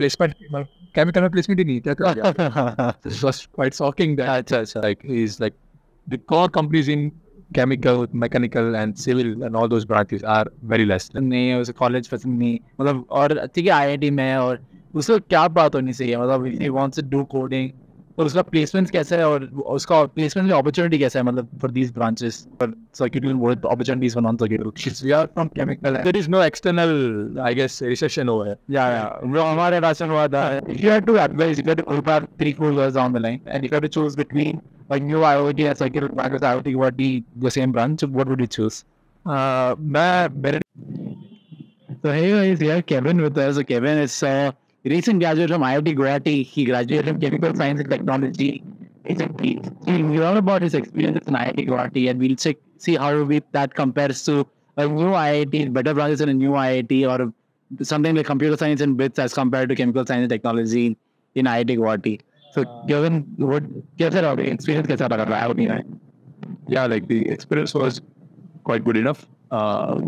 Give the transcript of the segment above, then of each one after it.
Placement chemical में placement ही नहीं था वाज क्वाइट शॉकिंग दैट अच्छा अच्छा। Like he is like the core companies chemical, mechanical, and civil, and all those branches are very less. नहीं उसे college पसंद तो नहीं। मतलब और ठीक है IIT में और उसको क्या बात होनी चाहिए? मतलब he wants to do coding और उसका प्लेसमेंट कैसा है और उसका प्लेसमेंट में अपॉर्चुनिटी कैसा है मतलब for these branches for circuital world opportunities for non circuital seats we are from chemical there is no external I guess recession over है या या हमारे राशन हुआ था। You had to advice you had to go three four years down the line and you had to choose between like new IoT and circular markets IoT what the the same branch? What would you choose? मैं मेरे so hey guys yeah Kevin with us so Kevin is uh recent graduate from IIT Guwahati. He graduated from Chemical Science and Technology recently. We'll learn about his experiences in IIT Guwahati and we'll check, see how we, that compares to a new IIT, better branches in a new IIT, or something like computer science and BITS as compared to chemical science and technology in IIT Guwahati. So, given what कैसा रहा experience gets out of आपने Yeah, like the experience was quite good enough. Uh,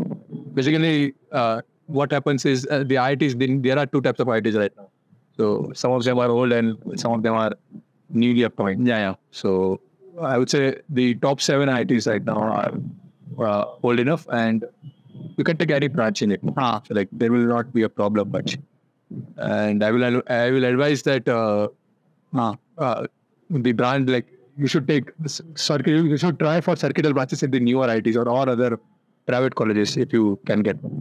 basically, uh, what happens is uh, the IITs, then there are two types of IITs right now. So some of them are old and some of them are newly appointed. Yeah, yeah. So I would say the top seven IITs right now are uh, old enough and you can take any branch in it. Ah. So like there will not be a problem much. And I will I will advise that uh, Ah. uh, the brand like you should take circuit you should try for circuital branches in the newer IITs or all other private colleges if you can get them.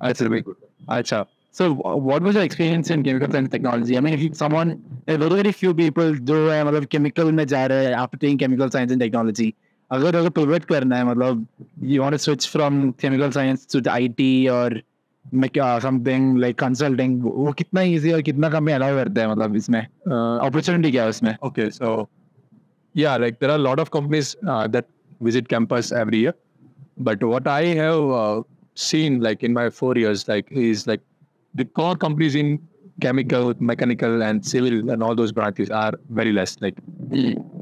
Hmm. That's very good. Acha. So, what was your experience in chemical science technology? I mean, if you, someone, are very few people जो है मतलब chemical में जा रहे हैं after taking chemical science and technology. अगर अगर pivot करना है मतलब you want to switch from chemical science to the IT or mech- uh, something वो कितना easy और कितना कम में allow करते हैं मतलब इसमें Uh, opportunity क्या है उसमें? Like there are a lot of companies uh, that visit campus every year, but what I have uh, seen like in my four years like is like the core companies in chemical, mechanical, and civil and all those branches are very less. Like,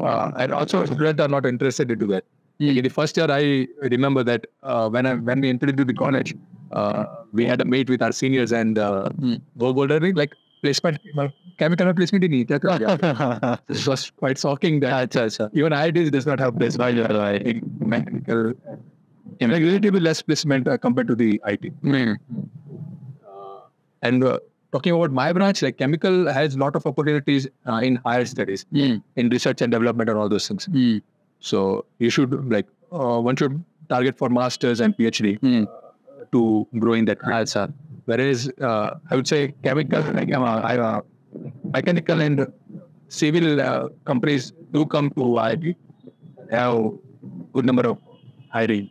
uh, and also students are not interested into that. Hmm. Like in the first year, I remember that uh, when I when we entered into the college, uh, we had a meet with our seniors and uh, mm. like placement chemical placement in it. This was quite shocking that even I does not have placement in mechanical yeah. like relatively less placement uh, compared to the IT. Mm. Uh, and uh, talking about my branch, like chemical has a lot of opportunities uh, in higher studies, mm. in research and development, and all those things. Mm. So you should like one should target for masters and PhD to grow in that. Field. Whereas I would say chemical, like I, mechanical and civil uh, companies do come to IIT, have good number of hiring.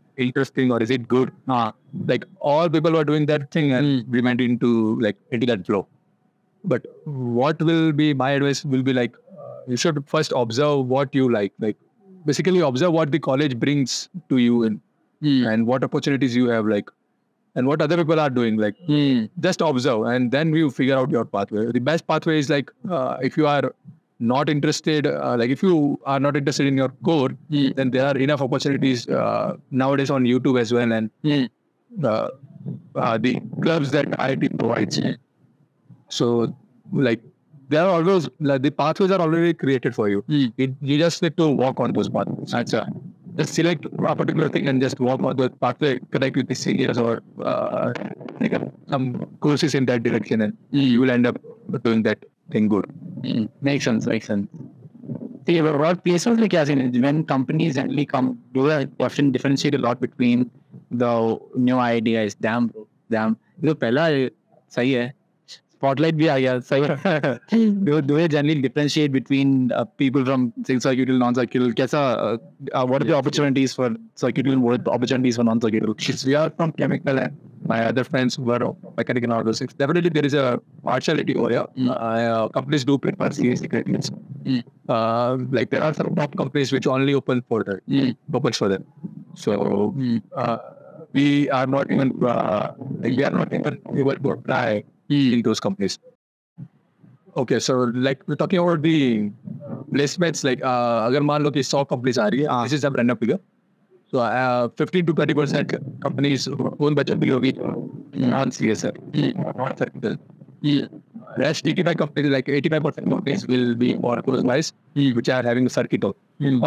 interesting or is it good? हाँ like all people were doing that thing and Mm. we went into like into that flow but what will be my advice will be like uh, you should first observe what you like like basically observe what the college brings to you and and what opportunities you have like and what other people are doing like just observe and then you figure out your pathway the best pathway is like uh, if you are not interested uh, like if you are not interested in your core then there are enough opportunities uh, nowadays on youtube as well and uh, uh, the clubs that IIT provides. So, like, there are always like the pathways are already created for you. It, you just need to walk on those pathways. That's a, just select a particular thing and just walk on the pathway, connect with the seniors or uh, some courses in that direction, and you will end up doing that thing good. Makes sense. Makes sense. See, about PSLs, like as in when companies generally come, do they often differentiate a lot between the new idea is damn, bro, damn. जो पहला सही है spotlight भी आ गया सही do they generally differentiate between people from circuital non circuital कैसा what are the opportunities for circuital what opportunities for non circuital we are from chemical and we are from chemical and my other friends were mechanical and all those things, definitely there is a partiality over here. Mm. Uh, companies do prefer CAC credits. Mm. Uh, like there are some top companies which only open for that, Mm. opens for them. So Mm. uh, we are not even uh, like we are not even able to apply in those companies. Okay, so like we're talking about the placements, like uh, अगर मान लो कि 100 companies आ रही है, this is a random figure. So uh, 15 to 20 percent companies own by भी होगी non CSR, non circular. Rest 85 companies, like 85 percent companies will be for those guys which are having circuit or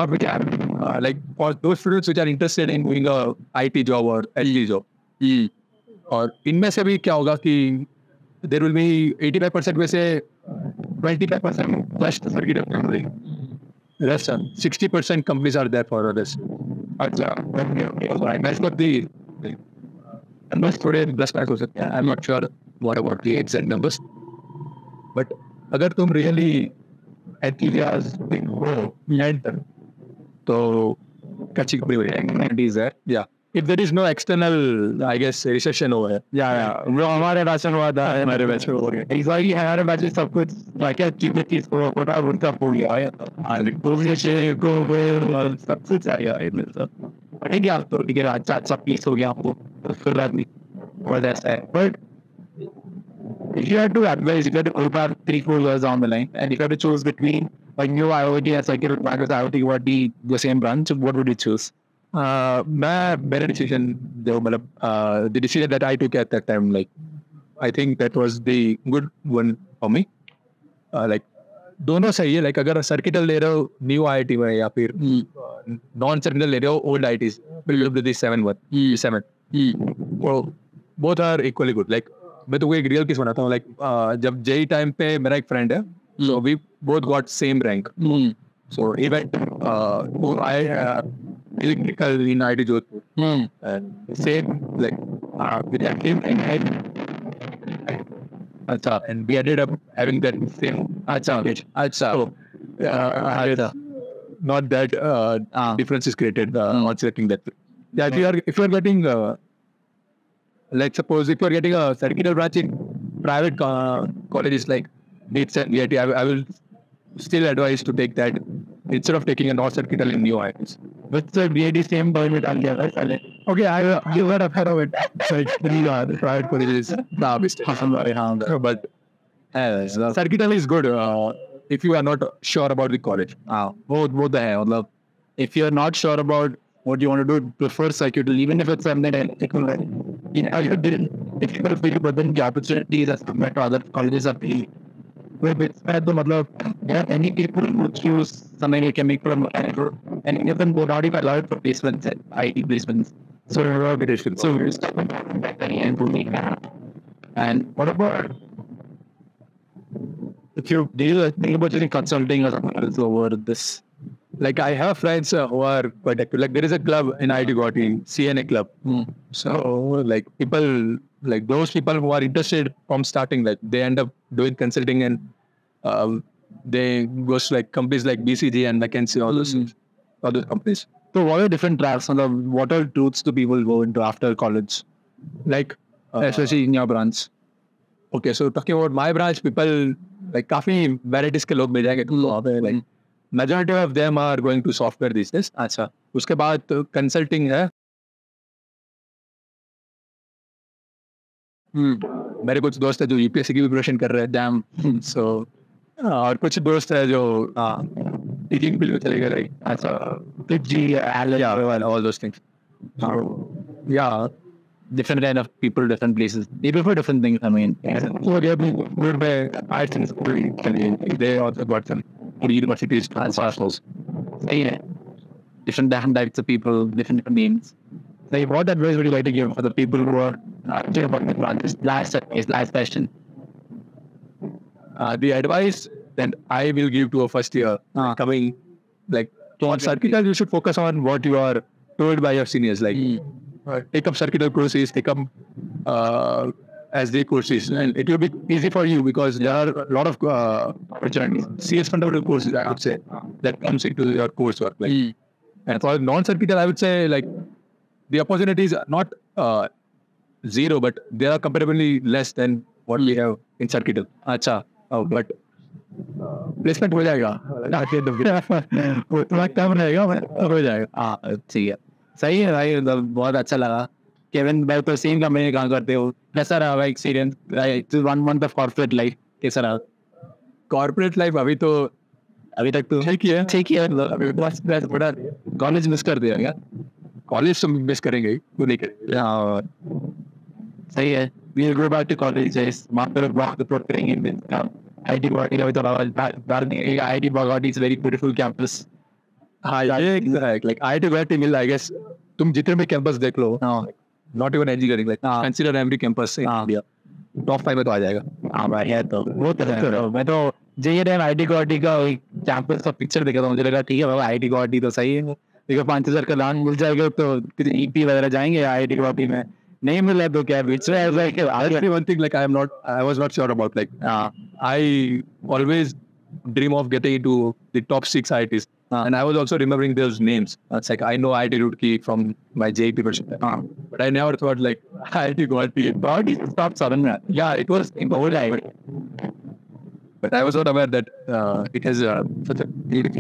which are uh, like for those students which are interested in doing a IT job or LG job. और इनमें से भी क्या होगा कि there will B 85 percent में से 25 percent plus circuit rest 60 percent companies are there for this अच्छा दी नंबर्स थोड़े दस लाख हो सकते हैं. I am not sure what about the exact numbers but अगर तुम रियली एंथुसियास्टिक हो तो अच्छी कंपनी हो जाएगी. Is है? या if there is no external, I guess, recession over here. Yeah, yeah. हमारे राशन हुआ था हमारे बैच में हो गया एग्जैक्टली हमारे बैच में सब कुछ क्या कीमती थोड़ा थोड़ा उनका हो गया कोविड से को सब कुछ आया इधर सब ठीक है आप तो ठीक है अच्छा अच्छा पीस हो गया आपको उसके बाद नहीं और ऐसा है but If you had to advise, if you had to go back three, four years down the line, and if you had to choose between a new IIT and circular practice IIT, what the same branch, what would you choose? Uh, मैं मेरा decision जो मतलब the decision that I took at that time like I think that was the good one for me like दोनों सही है। Like अगर circuital ले रहे हो न्यू आईआईटी में या फिर नॉन सर्किटल ले रहे हो old IITs build seven one seven both are equally good like मैं तुमको एक रियल केस बनाता हूँ। लाइक जब जेई टाइम पे मेरा एक फ्रेंड है so we both got same rank So he went uh, to I uh, electrical in IIT Jodhpur and same like uh, with active and head. Acha, and we ended up having that same acha. Acha. So, uh, not that uh, Ah. difference is created uh, on selecting that. Yeah, if you are if you are getting uh, let's suppose if you are getting a circuital branch in private uh, colleges like NITS and VIT, I, will- I will still advise to take that instead of taking a non-circuital in new IITs. With the BID same permit on the other side. Okay, I you got a head of it. So it's three uh, private colleges. Nah, mistake. but uh, circuital is good uh, if you are not sure about the college. हाँ वो वो तो है मतलब if you're not sure about what you want to do prefer circuitry even if it's something technical you know you did difficult for you but then the opportunities as compared to other colleges are big with इसमें तो मतलब there are many people who choose something like chemical or mechanical and many of them go not even allowed for placements at IT placements so so we're stuck with that and bullying and what about if you do you think about doing consulting or something else over this? Like I have friends uh, who are quite active. Like there is a club in IIT Guwahati, CNA club. So like people like those people who are interested from starting, like they end up doing consulting and um, they goes to like companies like BCG and McKinsey, all those Mm. Those companies. So what are different tracks on the what are routes do people go into after college, Like uh, especially in your branch? okay, so talking about my branch, people like काफ़ी varieties के लोग मिल जाएँगे तुमको वहाँ like majority of them are going to software these days. अच्छा उसके बाद consulting है मेरे कुछ दोस्त है जो यूपीएससी की प्रिपरेशन कर रहे हैं डैम सो और कुछ दोस्त है जो टीचिंग फील्ड में चले गए लाइक अच्छा जी yeah all those things so yeah different kind of people, different places. They prefer different things. I mean, so they have been good by arts and school they also got some good universities to masters yeah, different different types of people, different different names. So, what advice would you like to give for the people who are not sure about the branch? This last is last question. uh, the advice then I will give to a first year uh. coming. Like on circuital, you should focus on what you are told by your seniors. Like mm. right. take up circuital courses, take up uh, as they courses, and it will be easy for you because there are a lot of uh, opportunities. CS fundamental courses, I would say, that comes into your coursework. Like, mm. and for non-circuital, I would say like the opportunities are not uh, zero, but they are comparably less than what we hmm. have in circuital. Acha. Oh, but placement हो जाएगा। The of थोड़ा कम रहेगा मैं हो जाएगा। हाँ ठीक है। सही है भाई मतलब बहुत अच्छा लगा। केविन भाई तो सेम कंपनी में काम करते हो। कैसा रहा भाई experience one month of corporate life कैसा रहा? कॉर्पोरेट लाइफ अभी तो अभी तक तो ठीक ही है। ठीक ही है मतलब अभी बस बस बड़ा कॉलेज मिस कर दिया क्या? कॉलेज तो मिस करेंगे क्यों नहीं करेंगे हाँ। सही है। We go back to college वहाँ पर वहाँ पे प्रोट करेंगे आईटी गुवाहाटी भी थोड़ा बाहर नहीं IIT Guwahati is very beautiful campus हाँ लाइक आई टी गुवाहाटी मिल आई गेस तुम जितने भी कैंपस देख लो not even engineering like. Consider every campus in. India top five में तो आ जाएगा। हाँ भाई है तो। वो तो है। तो मैं तो जे टाइम आई टी गुवाहाटी का कैंपस का पिक्चर देखा था मुझे लगा ठीक है बाबा आई टी गुवाहाटी तो सही है। देखो पाँच हज़ार का लॉन मिल जाएगा तो ईपी वगैरह जाएँगे आई टी गुवाहाटी में। नहीं मिला तो क्या बीच में ऐसा है कि आगे Actually, one thing like I am not, I always dream of getting into the top six IITs. Uh, ah. and I was also remembering those names. It's like I know IIT Roorkee from my JP version, uh, but I never thought like IIT Guwahati. Guwahati is top southern. Right? Yeah, it was in whole time. But I was not aware that uh, it has uh, such a great